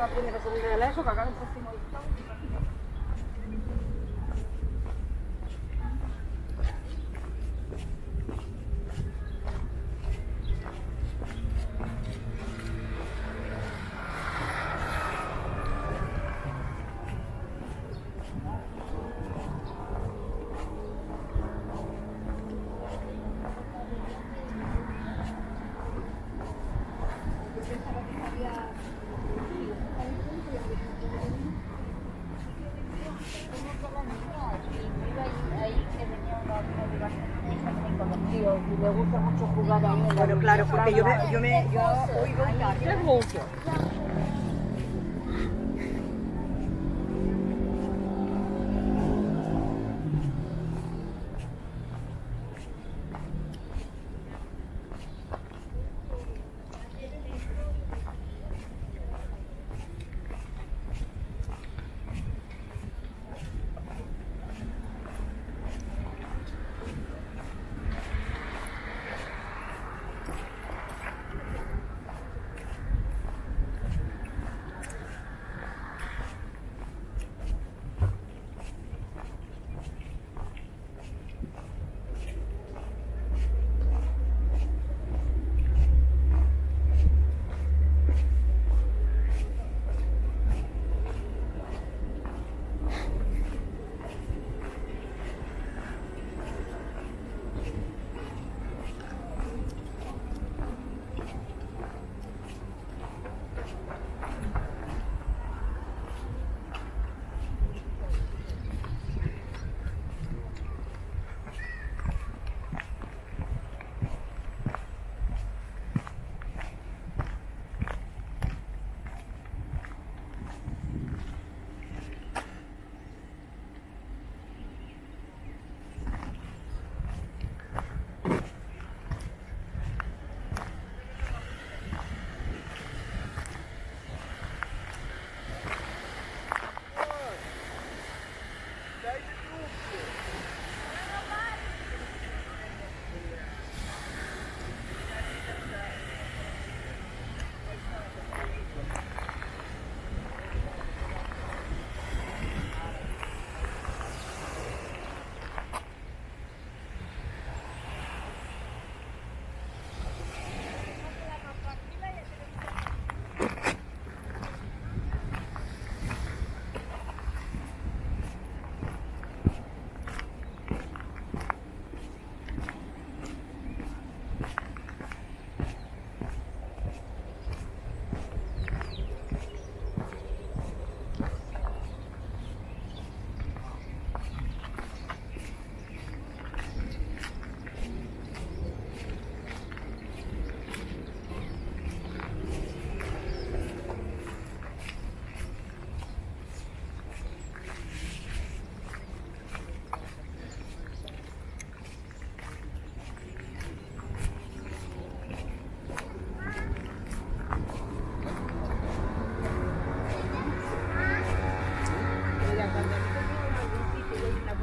la primera subida de la acá el próximo. Bueno, claro, porque yo me, oigo. ¿Qué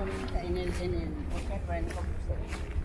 Kainin, kainin. Okay, friend. Okay.